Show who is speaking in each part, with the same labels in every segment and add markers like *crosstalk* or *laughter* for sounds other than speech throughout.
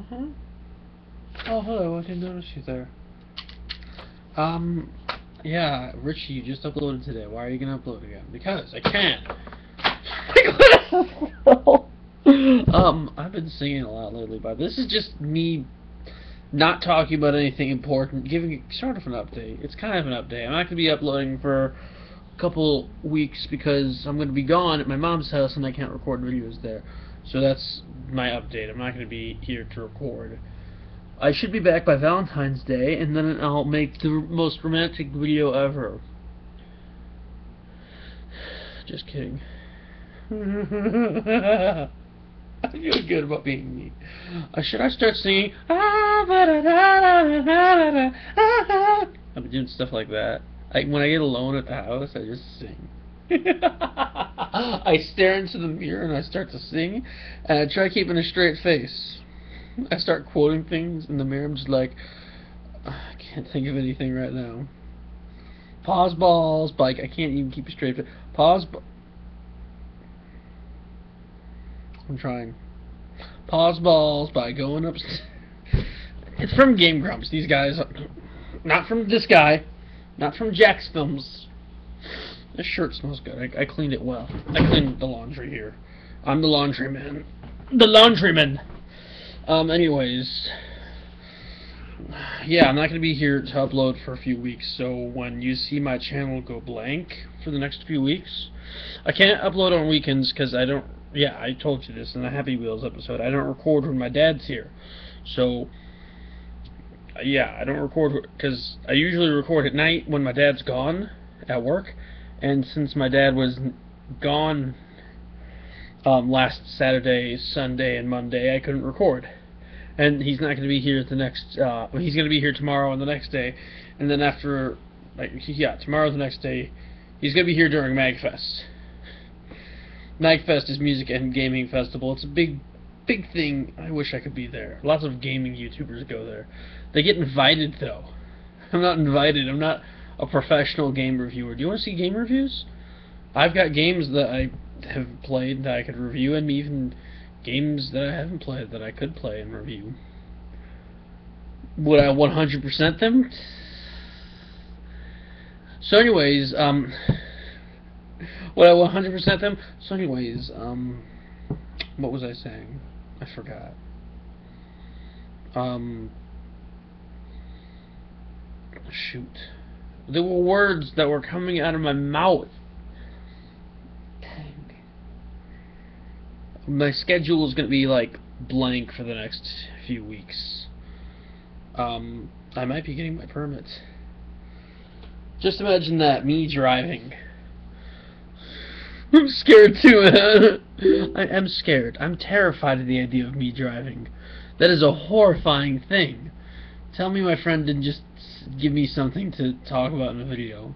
Speaker 1: Uh-huh. Oh, hello, I didn't notice you there. Um, yeah, Richie, you just uploaded today. Why are you gonna upload again? Because I can't! *laughs* um, I've been singing a lot lately, but this is just me not talking about anything important, giving sort of an update. It's kind of an update. I'm not gonna be uploading for a couple weeks because I'm gonna be gone at my mom's house and I can't record videos there. So that's my update. I'm not gonna be here to record. I should be back by Valentine's Day, and then I'll make the most romantic video ever. Just kidding. *laughs* I feel good about being me. Uh, should I start singing? I've been doing stuff like that. Like when I get alone at the house, I just sing. *laughs* I stare into the mirror and I start to sing, and I try keeping a straight face. I start quoting things in the mirror. I'm just like, I can't think of anything right now. Pause balls, bike. I can't even keep a straight face. Pause. I'm trying. Pause balls by going up. *laughs* It's from Game Grumps. These guys, not from this guy, not from Jack's Films. This shirt smells good. I, I cleaned it well. I cleaned the laundry here. I'm the laundryman. The laundryman. Um. Anyways, yeah, I'm not gonna be here to upload for a few weeks. So when you see my channel go blank for the next few weeks, I can't upload on weekends because I don't yeah, I told you this in the Happy Wheels episode. I don't record when my dad's here. So, yeah, I don't record because I usually record at night when my dad's gone at work. And since my dad was gone um, last Saturday, Sunday, and Monday, I couldn't record. And he's not going to be here the next. Uh, he's going to be here tomorrow and the next day, and then after, like, yeah, tomorrow the next day, he's going to be here during Magfest. Magfest is music and gaming festival. It's a big, big thing. I wish I could be there. Lots of gaming YouTubers go there. They get invited though. *laughs* I'm not invited. I'm not a professional game reviewer. Do you want to see game reviews? I've got games that I have played that I could review, and even games that I haven't played that I could play and review. Would I 100% them? So, anyways, um. Would I 100% them? So anyways, um, what was I saying? I forgot. Um, shoot. There were words that were coming out of my mouth. Dang. My schedule is going to be, like, blank for the next few weeks. Um, I might be getting my permit. Just imagine that, me driving. I'm scared too, man. *laughs* I am scared. I'm terrified of the idea of me driving. That is a horrifying thing. Tell me my friend didn't just give me something to talk about in a video.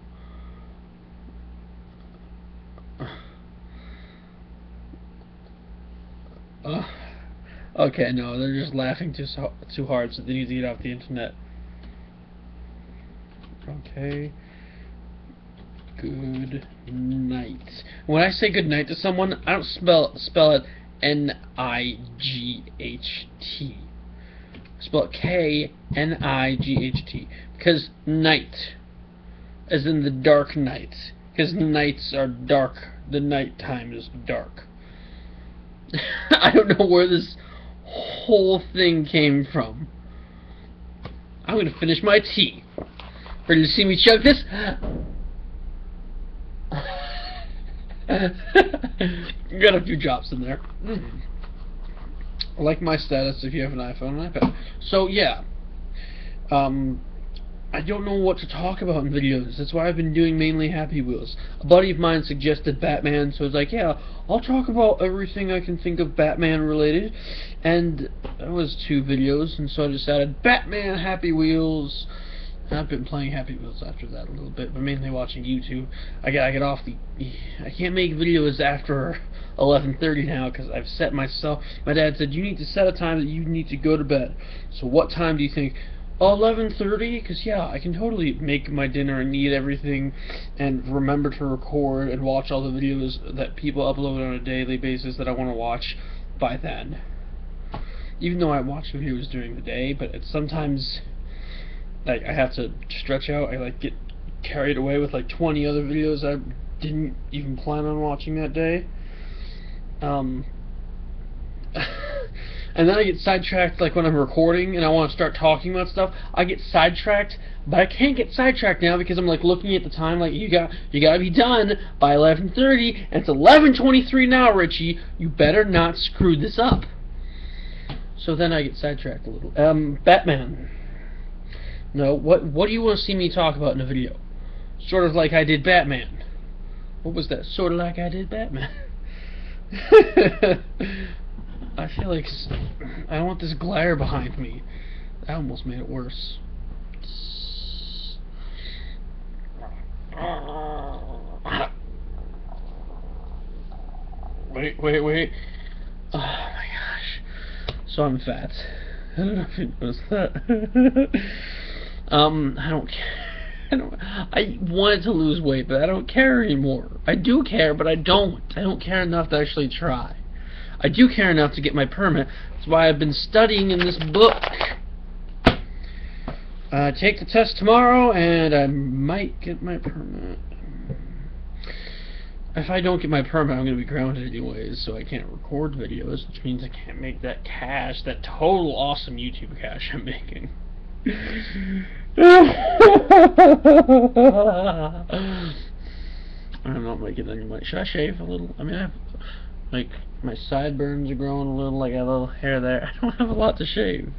Speaker 1: Uh, okay, no, they're just laughing too so, too hard, so they need to get off the internet. Okay good night. When I say good night to someone, I don't spell spell it N I G H T. Spell it K N I G H T because night, as in the dark nights. because nights are dark. The night time is dark. *laughs* I don't know where this whole thing came from. I'm gonna finish my tea. Ready to see me chug this? Got a few drops in there. Mm. Like my status if you have an iPhone and iPad. So yeah. Um I don't know what to talk about in videos. That's why I've been doing mainly Happy Wheels. A buddy of mine suggested Batman, so I was like, yeah, I'll talk about everything I can think of Batman related. And that was two videos, and so I decided Batman Happy Wheels I've been playing Happy Wheels after that a little bit, but mainly watching YouTube. I get I get off the. I can't make videos after 11:30 now because I've set myself. My dad said you need to set a time that you need to go to bed. So what time do you think? 11:30? Because yeah, I can totally make my dinner and eat everything, and remember to record and watch all the videos that people upload on a daily basis that I want to watch by then. even though I watch videos during the day, but it's sometimes like I have to stretch out. I like get carried away with like 20 other videos I didn't even plan on watching that day. Um, *laughs* and then I get sidetracked like when I'm recording and I want to start talking about stuff. I get sidetracked, but I can't get sidetracked now because I'm like looking at the time like you got you got to be done by 11:30 and it's 11:23 now, Richie. You better not screw this up. So then I get sidetracked a little. Um, Batman. No, what what do you want to see me talk about in a video? Sort of like I did Batman. What was that? Sort of like I did Batman. *laughs* I feel like I don't want this glare behind me. That almost made it worse. Wait, wait, wait. Oh my gosh. So I'm fat. I don't know if you noticed that. *laughs* um, I don't care. *laughs* I don't. I wanted to lose weight, but I don't care anymore. I do care, but I don't. I don't care enough to actually try. I do care enough to get my permit. That's why I've been studying in this book. Uh, take the test tomorrow, and I might get my permit. If I don't get my permit, I'm going to be grounded anyways, so I can't record videos, which means I can't make that cash, that total awesome YouTube cash I'm making. *laughs* *laughs* I'm not making any money. Should I shave a little? I mean, I have, like, my sideburns are growing a little, like I have a little hair there. *laughs* I don't have a lot to shave.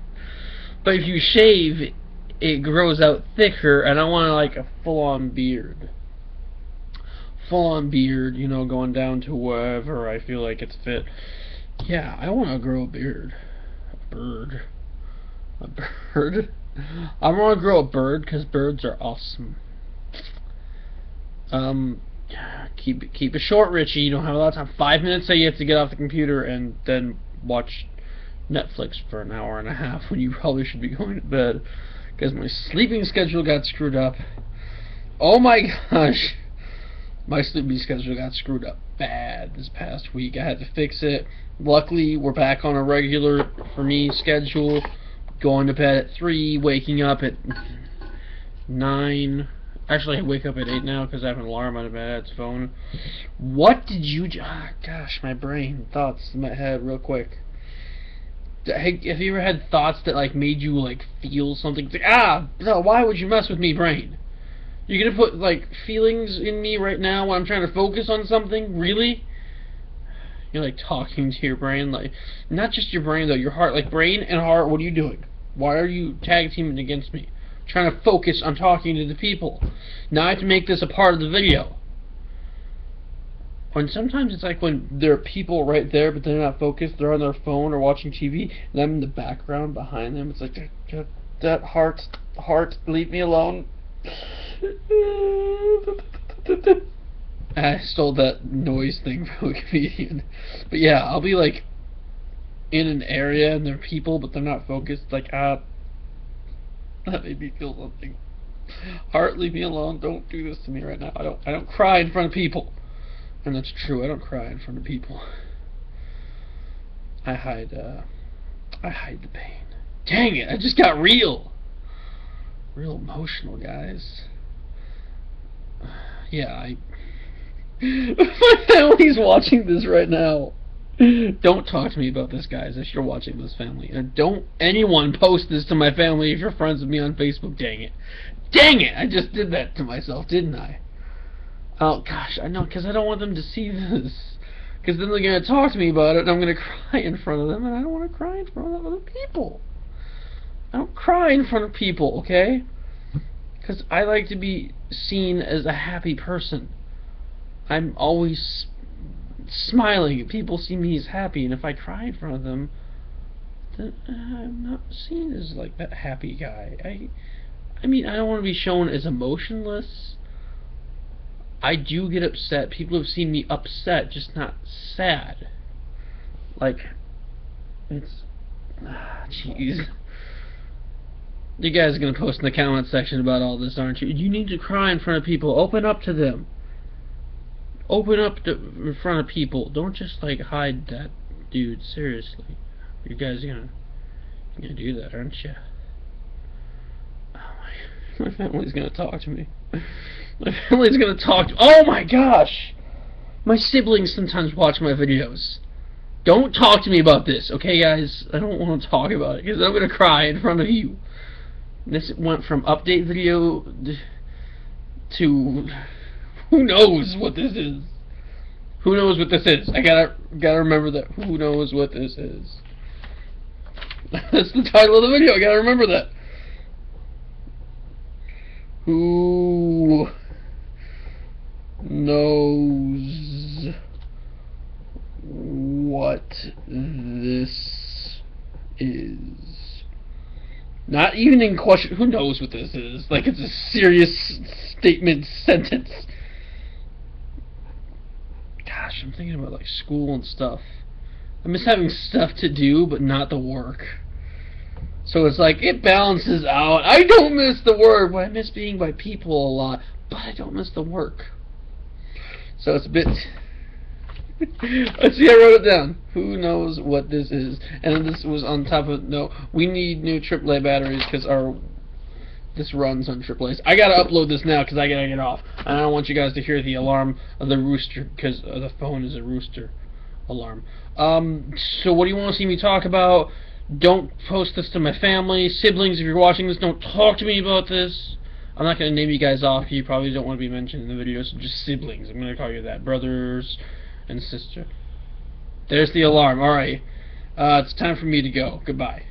Speaker 1: But if you shave, it grows out thicker, and I want, like, a full-on beard. Full-on beard, you know, going down to wherever I feel like it's fit. Yeah, I want to grow a beard. A bird. A bird? I want to grow a bird because birds are awesome. Um, keep keep it short, Richie. You don't have a lot of time. Five minutes, so you have to get off the computer and then watch Netflix for an hour and a half when you probably should be *laughs* going to bed because my sleeping schedule got screwed up. Oh my gosh, my sleeping schedule got screwed up bad this past week. I had to fix it. Luckily, we're back on a regular for me schedule going to bed at 3, waking up at 9. Actually, I wake up at 8 now because I have an alarm on my dad's phone. What did you... Ah, gosh, my brain. Thoughts in my head real quick. Have you ever had thoughts that like made you like feel something? Like, ah, no, why would you mess with me, brain? You're gonna put like feelings in me right now when I'm trying to focus on something? Really? You're like talking to your brain, like not just your brain though, your heart. Like brain and heart, what are you doing? Why are you tag teaming against me? I'm trying to focus on talking to the people. Now I have to make this a part of the video. And sometimes it's like when there are people right there, but they're not focused. They're on their phone or watching TV, and I'm in the background behind them. It's like that, that heart, heart, leave me alone. *laughs* *laughs* I stole that noise thing from *laughs* a comedian. But yeah, I'll be like in an area and there are people, but they're not focused. Like, ah, that made me feel something. Heart, leave me alone. Don't do this to me right now. I don't. I don't cry in front of people, and that's true. I don't cry in front of people. I hide. Uh, I hide the pain. Dang it! I just got real. Real emotional, guys. *sighs* Yeah, I *laughs* my family's watching this right now. Don't talk to me about this, guys, if you're watching this family. And don't anyone post this to my family if you're friends with me on Facebook. Dang it. Dang it! I just did that to myself, didn't I? Oh, gosh, I know, because I don't want them to see this. Because then they're going to talk to me about it, and I'm going *laughs* to cry in front of them, and I don't want to cry in front of other people. I don't cry in front of people, okay? Because I like to be seen as a happy person. I'm always smiling. People see me as happy, and if I cry in front of them, then I'm not seen as like that happy guy. I, I mean, I don't want to be shown as emotionless. I do get upset. People have seen me upset, just not sad. Like, it's, ah, jeez. You guys are gonna post in the comment section about all this, aren't you? You need to cry in front of people. Open up to them open up to, in front of people. Don't just like hide that dude. Seriously, you guys are gonna You're gonna do that, aren't you? Oh my, my family's gonna talk to me. *laughs* My family's gonna talk to. Oh my gosh! My siblings sometimes watch my videos. Don't talk to me about this, okay, guys? I don't want to talk about it because I'm gonna cry in front of you. This went from update video to who knows what this is. Who knows what this is? I gotta gotta remember that. Who knows what this is? *laughs* That's the title of the video. I gotta remember that. Who knows what this is? Not even in question. Who knows what this is? Like it's a serious statement sentence. Gosh, I'm thinking about like school and stuff. I miss having stuff to do, but not the work. So it's like it balances out. I don't miss the work, but I miss being by people a lot. But I don't miss the work. So it's a bit. *laughs* Let's see, I wrote it down. Who knows what this is? And this was on top of no. We need new AAA batteries because our this runs on AAA's. I gotta upload this now because I gotta get off. And I don't want you guys to hear the alarm of the rooster because uh, the phone is a rooster alarm. Um, so what do you want to see me talk about? Don't post this to my family, siblings. If you're watching this, don't talk to me about this. I'm not gonna name you guys off. You probably don't want to be mentioned in the video. So just siblings. I'm gonna call you that, brothers and sister. There's the alarm. All right. Uh, it's time for me to go. Goodbye.